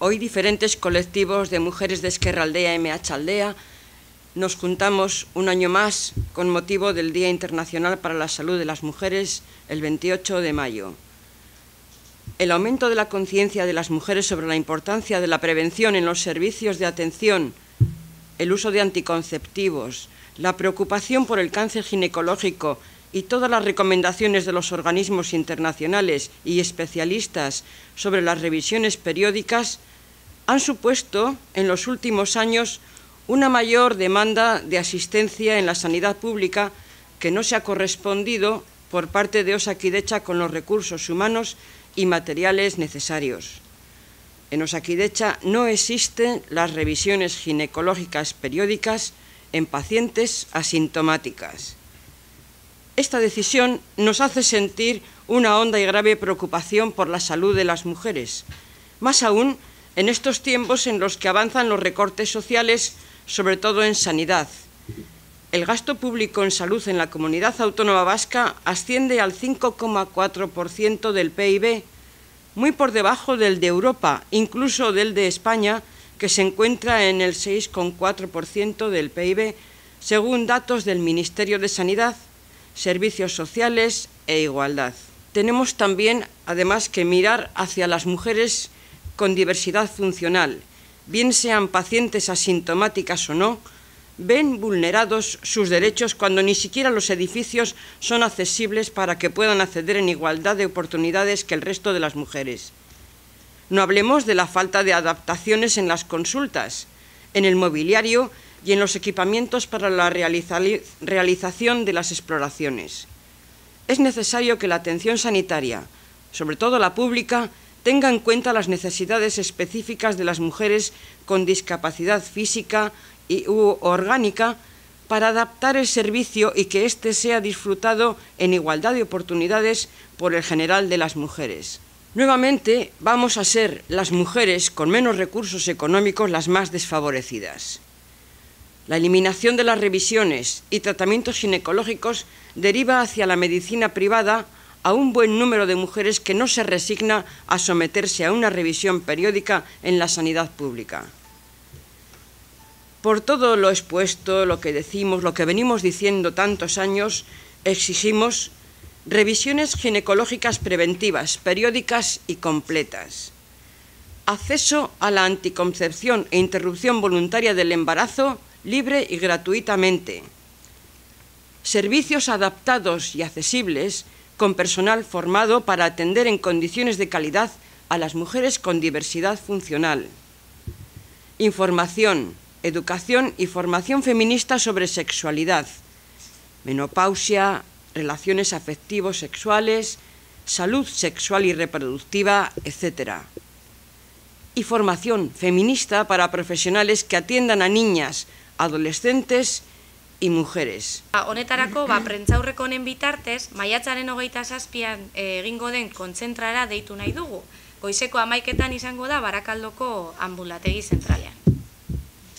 Hoy diferentes colectivos de mujeres de Esquerra Aldea MH Aldea nos juntamos un año más con motivo del Día Internacional para la Salud de las Mujeres el 28 de mayo. El aumento de la conciencia de las mujeres sobre la importancia de la prevención en los servicios de atención, el uso de anticonceptivos, la preocupación por el cáncer ginecológico y todas las recomendaciones de los organismos internacionales y especialistas sobre las revisiones periódicas han supuesto en los últimos años una mayor demanda de asistencia en la sanidad pública que no se ha correspondido por parte de Osakidecha con los recursos humanos y materiales necesarios. En Osakidecha no existen las revisiones ginecológicas periódicas en pacientes asintomáticas. Esta decisión nos hace sentir una honda y grave preocupación por la salud de las mujeres, más aún en estos tiempos en los que avanzan los recortes sociales, sobre todo en sanidad. El gasto público en salud en la comunidad autónoma vasca asciende al 5,4% del PIB, muy por debajo del de Europa, incluso del de España, que se encuentra en el 6,4% del PIB, según datos del Ministerio de Sanidad, Servicios Sociales e Igualdad. Tenemos también, además, que mirar hacia las mujeres con diversidad funcional, bien sean pacientes asintomáticas o no, ven vulnerados sus derechos cuando ni siquiera los edificios son accesibles para que puedan acceder en igualdad de oportunidades que el resto de las mujeres. No hablemos de la falta de adaptaciones en las consultas, en el mobiliario y en los equipamientos para la realización de las exploraciones. Es necesario que la atención sanitaria, sobre todo la pública, tenga en cuenta las necesidades específicas de las mujeres con discapacidad física y, u orgánica para adaptar el servicio y que éste sea disfrutado en igualdad de oportunidades por el general de las mujeres. Nuevamente vamos a ser las mujeres con menos recursos económicos las más desfavorecidas. La eliminación de las revisiones y tratamientos ginecológicos deriva hacia la medicina privada a un buen número de mujeres que no se resigna a someterse a una revisión periódica en la sanidad pública. Por todo lo expuesto, lo que decimos, lo que venimos diciendo tantos años, exigimos revisiones ginecológicas preventivas, periódicas y completas, acceso a la anticoncepción e interrupción voluntaria del embarazo libre y gratuitamente, servicios adaptados y accesibles con personal formado para atender en condiciones de calidad a las mujeres con diversidad funcional. Información, educación y formación feminista sobre sexualidad, menopausia, relaciones afectivos sexuales, salud sexual y reproductiva, etc. Y formación feminista para profesionales que atiendan a niñas, adolescentes y mujeres. Ba, honetarako, ba, prentzaurreko honen bitartez, maiatzaren hogeita zazpian eh, egingo den kontzentrara deitu nahi dugu. Goizeko amaiketan izango da barakaldoko ambulategi zentralean.